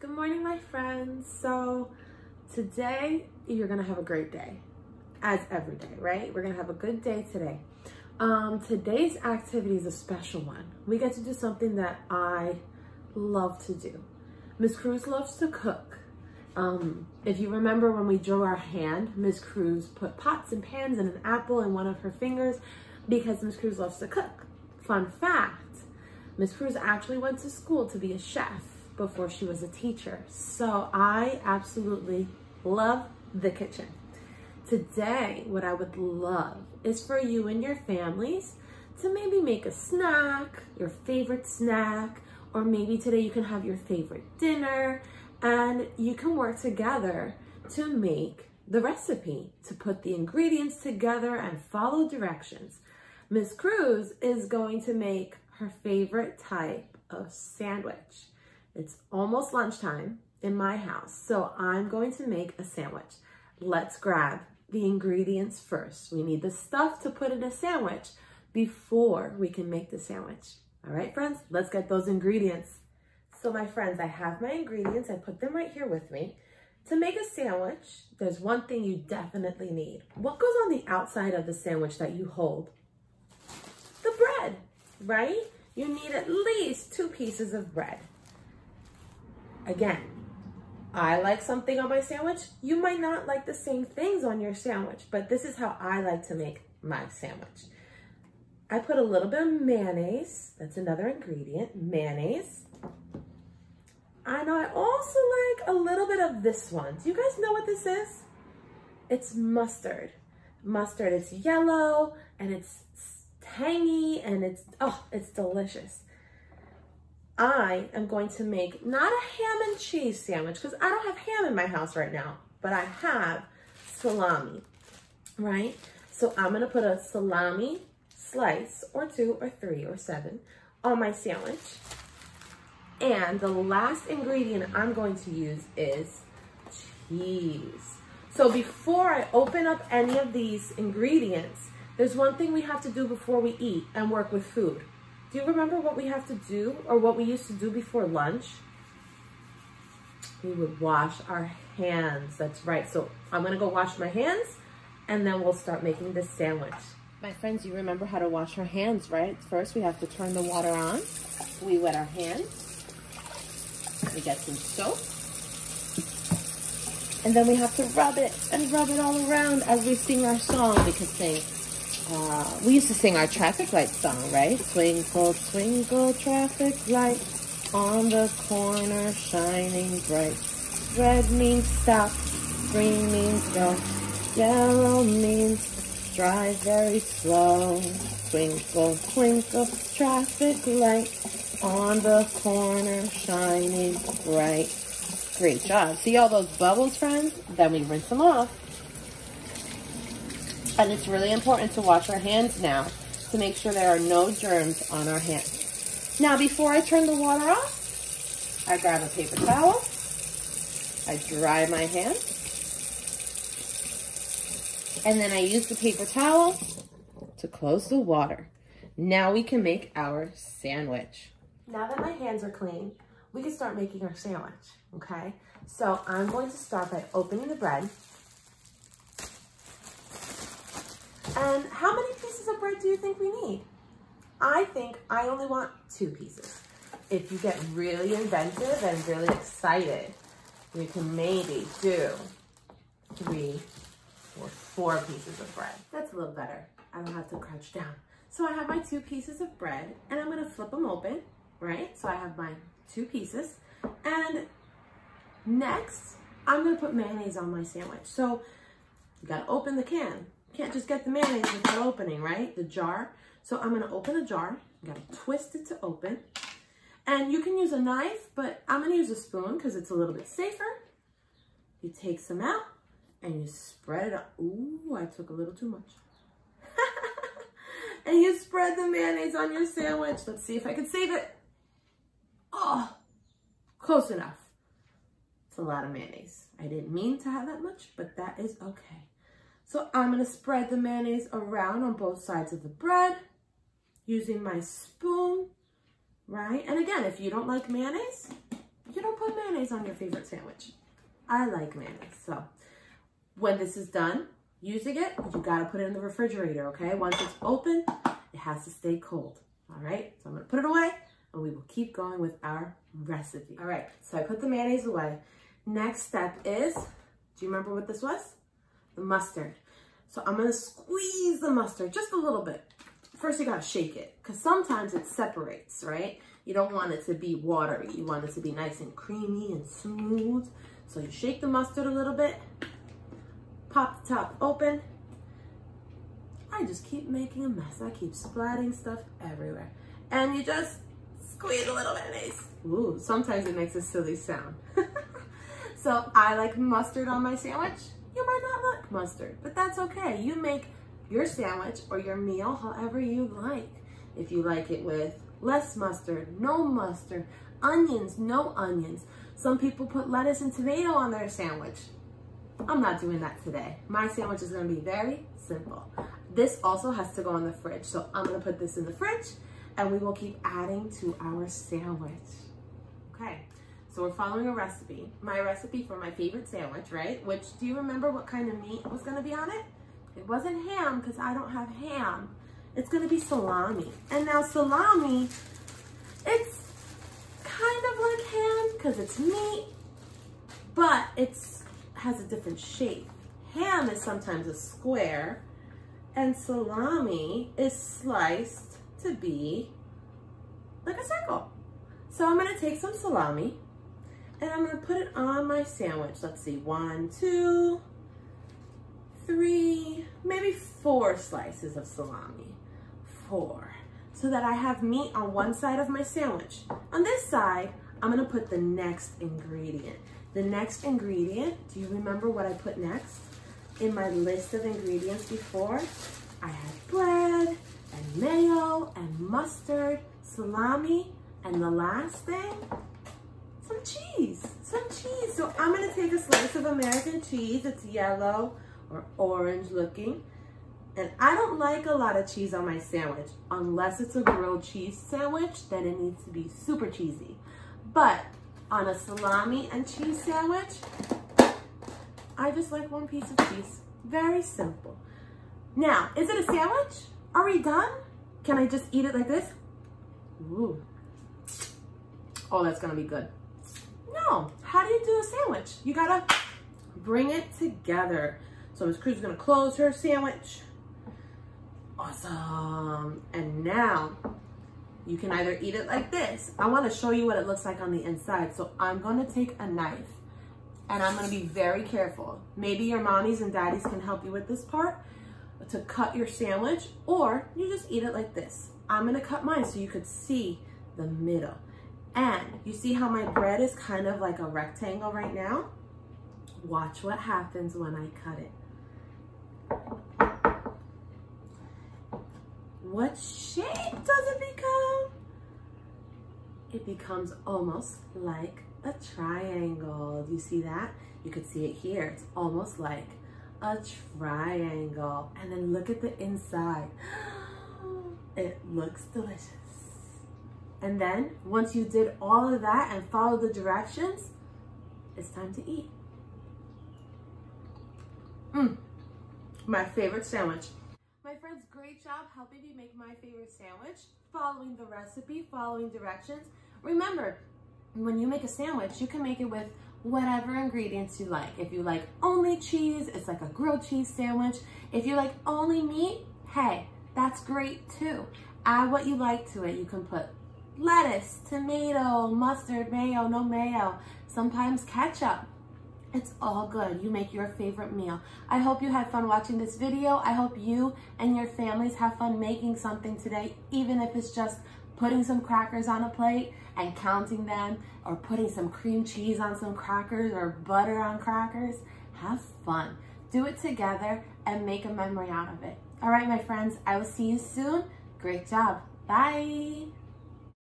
Good morning, my friends. So today you're gonna have a great day, as every day, right? We're gonna have a good day today. Um, today's activity is a special one. We get to do something that I love to do. Miss Cruz loves to cook. Um, if you remember when we drew our hand, Miss Cruz put pots and pans and an apple in one of her fingers because Miss Cruz loves to cook. Fun fact, Miss Cruz actually went to school to be a chef before she was a teacher. So I absolutely love the kitchen. Today, what I would love is for you and your families to maybe make a snack, your favorite snack, or maybe today you can have your favorite dinner and you can work together to make the recipe, to put the ingredients together and follow directions. Miss Cruz is going to make her favorite type of sandwich. It's almost lunchtime in my house, so I'm going to make a sandwich. Let's grab the ingredients first. We need the stuff to put in a sandwich before we can make the sandwich. All right, friends, let's get those ingredients. So my friends, I have my ingredients. I put them right here with me. To make a sandwich, there's one thing you definitely need. What goes on the outside of the sandwich that you hold? The bread, right? You need at least two pieces of bread. Again, I like something on my sandwich. You might not like the same things on your sandwich, but this is how I like to make my sandwich. I put a little bit of mayonnaise. That's another ingredient, mayonnaise. And I also like a little bit of this one. Do you guys know what this is? It's mustard. Mustard, it's yellow and it's tangy and it's, oh, it's delicious. I am going to make not a ham and cheese sandwich because I don't have ham in my house right now, but I have salami, right? So I'm gonna put a salami slice or two or three or seven on my sandwich. And the last ingredient I'm going to use is cheese. So before I open up any of these ingredients, there's one thing we have to do before we eat and work with food. Do you remember what we have to do or what we used to do before lunch? We would wash our hands. That's right. So I'm going to go wash my hands and then we'll start making this sandwich. My friends, you remember how to wash our hands, right? First, we have to turn the water on. We wet our hands. We get some soap. And then we have to rub it and rub it all around as we sing our song because they, uh, we used to sing our traffic light song, right? Twinkle, twinkle, traffic light on the corner shining bright. Red means stop, green means go, yellow means drive very slow. Twinkle, twinkle, traffic light on the corner shining bright. Great job. See all those bubbles, friends? Then we rinse them off. And it's really important to wash our hands now to make sure there are no germs on our hands. Now, before I turn the water off, I grab a paper towel. I dry my hands. And then I use the paper towel to close the water. Now we can make our sandwich. Now that my hands are clean, we can start making our sandwich, okay? So I'm going to start by opening the bread. And how many pieces of bread do you think we need? I think I only want two pieces. If you get really inventive and really excited, you can maybe do three or four pieces of bread. That's a little better. I don't have to crouch down. So I have my two pieces of bread and I'm gonna flip them open right? So I have my two pieces. And next, I'm gonna put mayonnaise on my sandwich. So you gotta open the can. Can't just get the mayonnaise without opening, right? The jar. So I'm gonna open the jar. You gotta twist it to open. And you can use a knife, but I'm gonna use a spoon because it's a little bit safer. You take some out and you spread it up. Ooh, I took a little too much. and you spread the mayonnaise on your sandwich. Let's see if I can save it. Oh, close enough. It's a lot of mayonnaise. I didn't mean to have that much, but that is okay. So I'm gonna spread the mayonnaise around on both sides of the bread using my spoon, right? And again, if you don't like mayonnaise, you don't put mayonnaise on your favorite sandwich. I like mayonnaise. So when this is done using it, you gotta put it in the refrigerator, okay? Once it's open, it has to stay cold, all right? So I'm gonna put it away and we will keep going with our recipe. All right, so I put the mayonnaise away. Next step is, do you remember what this was? The mustard. So I'm gonna squeeze the mustard just a little bit. First you gotta shake it because sometimes it separates, right? You don't want it to be watery. You want it to be nice and creamy and smooth. So you shake the mustard a little bit, pop the top open. I just keep making a mess. I keep splatting stuff everywhere. And you just squeeze a little mayonnaise. Ooh, sometimes it makes a silly sound. so I like mustard on my sandwich. Mustard, but that's okay. You make your sandwich or your meal however you like. If you like it with less mustard, no mustard, onions, no onions. Some people put lettuce and tomato on their sandwich. I'm not doing that today. My sandwich is gonna be very simple. This also has to go in the fridge. So I'm gonna put this in the fridge and we will keep adding to our sandwich. Okay, so we're following a recipe. My recipe for my favorite sandwich, right? Which, do you remember what kind of meat was gonna be on it? It wasn't ham because I don't have ham. It's gonna be salami. And now salami, it's kind of like ham because it's meat, but it's has a different shape. Ham is sometimes a square and salami is sliced to be like a circle. So I'm gonna take some salami and I'm gonna put it on my sandwich. Let's see, one, two, three, maybe four slices of salami. Four. So that I have meat on one side of my sandwich. On this side, I'm gonna put the next ingredient. The next ingredient, do you remember what I put next? In my list of ingredients before, I had bread and mayo and mustard, salami, and the last thing, some cheese, cheese. So I'm gonna take a slice of American cheese. It's yellow or orange looking. And I don't like a lot of cheese on my sandwich. Unless it's a grilled cheese sandwich, then it needs to be super cheesy. But on a salami and cheese sandwich, I just like one piece of cheese. Very simple. Now, is it a sandwich? Are we done? Can I just eat it like this? Ooh. Oh, that's gonna be good. No, how do you do a sandwich? You gotta bring it together. So Miss Cruz is gonna close her sandwich. Awesome. And now you can either eat it like this. I wanna show you what it looks like on the inside. So I'm gonna take a knife and I'm gonna be very careful. Maybe your mommies and daddies can help you with this part to cut your sandwich or you just eat it like this. I'm gonna cut mine so you could see the middle. And you see how my bread is kind of like a rectangle right now? Watch what happens when I cut it. What shape does it become? It becomes almost like a triangle. Do you see that? You could see it here. It's almost like a triangle. And then look at the inside. It looks delicious. And then once you did all of that and follow the directions, it's time to eat. Mmm, my favorite sandwich. My friends, great job helping me make my favorite sandwich, following the recipe, following directions. Remember, when you make a sandwich, you can make it with whatever ingredients you like. If you like only cheese, it's like a grilled cheese sandwich. If you like only meat, hey, that's great too. Add what you like to it. You can put lettuce, tomato, mustard, mayo, no mayo, sometimes ketchup. It's all good. You make your favorite meal. I hope you had fun watching this video. I hope you and your families have fun making something today, even if it's just putting some crackers on a plate and counting them or putting some cream cheese on some crackers or butter on crackers. Have fun. Do it together and make a memory out of it. All right, my friends, I will see you soon. Great job. Bye.